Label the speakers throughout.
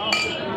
Speaker 1: Awesome.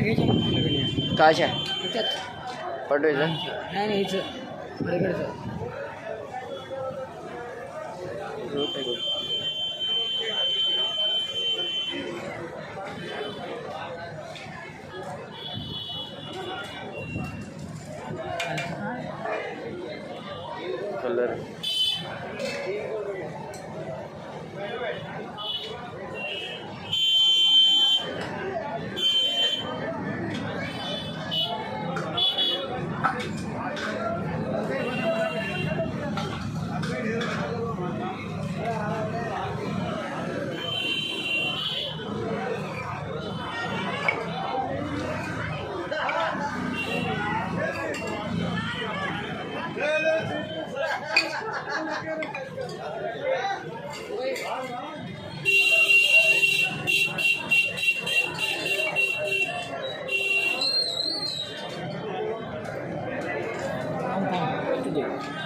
Speaker 1: घ्यायच्या
Speaker 2: कायच्या
Speaker 1: नाही नाही हिचं पलीकडचं.
Speaker 2: కలర్
Speaker 1: 看看，这
Speaker 2: 个。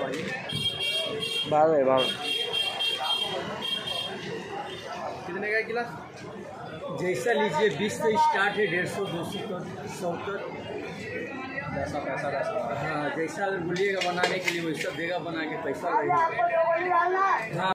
Speaker 2: थांब है बारह।
Speaker 1: कितने का गिलास जैसा लीजिए बीस से स्टार्ट है डेढ़ सौ दो सौ तक सौ तक।
Speaker 3: जैसा पैसा।
Speaker 1: हाँ जैसा बोलिएगा बनाने के लिए वैसा देगा बना के पैसा लगेगा। हाँ।